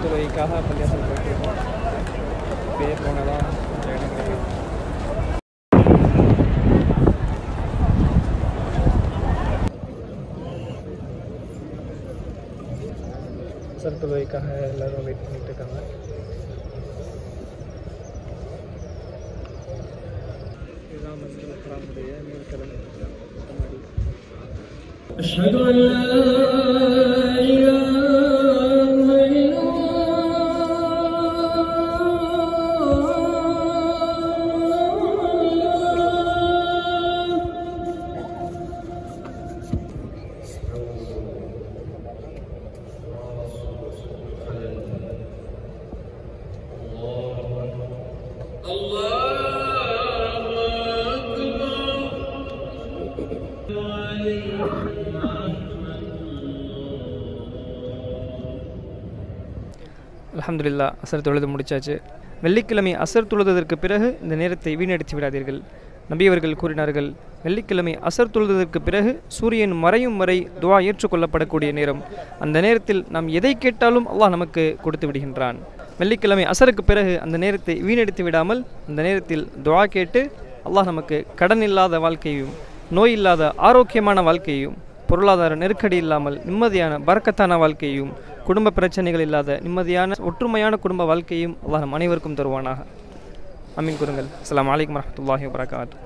துறைக்காக பள்ளியாசல் போயிட்டு பேர் போனதான் ஜெகன் கிடைக்கும் சரத்து லோய்க்காக எல்லோரும் வெயிட் பண்ணிகிட்டு இருக்காங்க இதுதான் மஸ்ஜித் அக்ராமுடைய மேற்கடன் அஷ்ஹது அல்லா அலமதுல்லா அசர் தொழுது முடிச்சாச்சு. வெள்ளிக்கிழமை அசர் தொழுததற்கு பிறகு இந்த நேரத்தை வீணடித்து விடாதீர்கள். நம்பியவர்கள் கூறினார்கள் வெள்ளிக்கிழமை அசர் தொழுததற்கு பிறகு சூரியன் மறையும் வரை துவா ஏற்றுக்கொள்ளப்படக்கூடிய நேரம். அந்த நேரத்தில் நாம் எதை கேட்டாலும் அல்லாஹ் நமக்கு கொடுத்து விடுகின்றான். வெள்ளிக்கிழமை அசருக்கு பிறகு அந்த நேரத்தை வீணடித்து விடாமல் அந்த நேரத்தில் துவா கேட்டு அல்லாஹ் நமக்கு கடன் இல்லாத வாழ்க்கையும் நோய் இல்லாத ஆரோக்கியமான வாழ்க்கையும் பொருளாதார நெருக்கடி இல்லாமல் நிம்மதியான பறக்கத்தான வாழ்க்கையும் குடும்ப பிரச்சனைகள் இல்லாத நிம்மதியான ஒற்றுமையான குடும்ப வாழ்க்கையும் அல்லாஹ் நம் அனைவருக்கும் தருவானாக. அமீன் குருங்கள் அஸ்லாம் வலைக்கம் வரமத்துல்லாஹி வரகாத்து